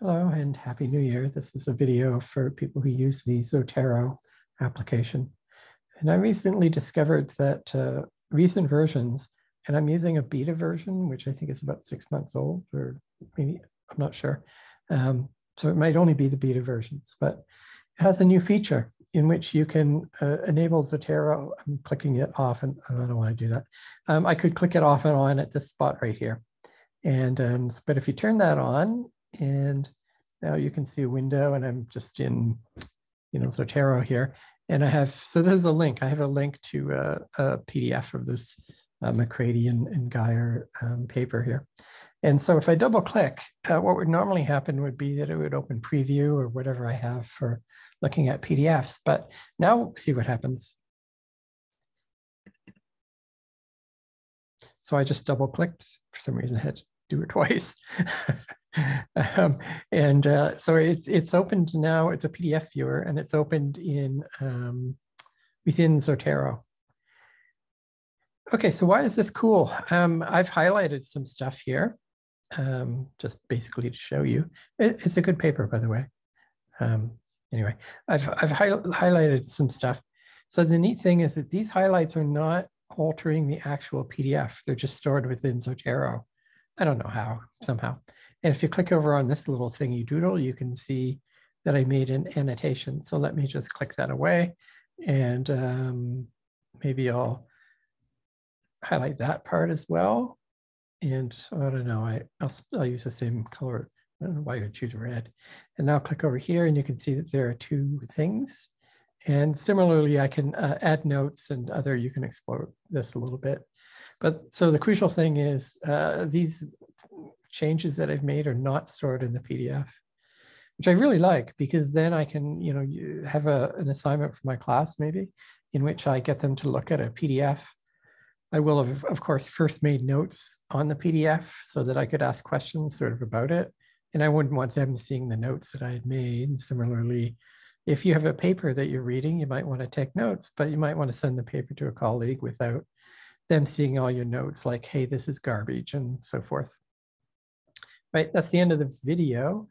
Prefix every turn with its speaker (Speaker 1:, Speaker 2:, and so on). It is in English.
Speaker 1: Hello and Happy New Year. This is a video for people who use the Zotero application. And I recently discovered that uh, recent versions, and I'm using a beta version, which I think is about six months old, or maybe, I'm not sure. Um, so it might only be the beta versions, but it has a new feature in which you can uh, enable Zotero. I'm clicking it off and I don't want to do that. Um, I could click it off and on at this spot right here. And um, but if you turn that on, and now you can see a window and I'm just in, you know, Zotero here. And I have, so this is a link. I have a link to a, a PDF of this uh, MacCready and, and Geyer um, paper here. And so if I double click, uh, what would normally happen would be that it would open preview or whatever I have for looking at PDFs. But now see what happens. So I just double clicked. For some reason, I had to do it twice. Um, and uh, so it's it's opened now. It's a PDF viewer, and it's opened in um, within Zotero. Okay, so why is this cool? Um, I've highlighted some stuff here, um, just basically to show you. It, it's a good paper, by the way. Um, anyway, I've I've hi highlighted some stuff. So the neat thing is that these highlights are not altering the actual PDF. They're just stored within Zotero. I don't know how, somehow. And if you click over on this little thingy doodle, you can see that I made an annotation. So let me just click that away and um, maybe I'll highlight that part as well. And I don't know, I, I'll, I'll use the same color. I don't know why you choose red. And now click over here and you can see that there are two things. And similarly, I can uh, add notes and other, you can explore this a little bit. But so the crucial thing is uh, these changes that I've made are not stored in the PDF, which I really like because then I can, you know, you have a, an assignment for my class maybe in which I get them to look at a PDF. I will have, of course, first made notes on the PDF so that I could ask questions sort of about it. And I wouldn't want them seeing the notes that I had made. Similarly, if you have a paper that you're reading, you might want to take notes, but you might want to send the paper to a colleague without them seeing all your notes like, hey, this is garbage and so forth. Right, that's the end of the video.